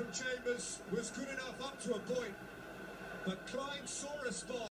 from Chambers was good enough up to a point, but Klein saw a spot.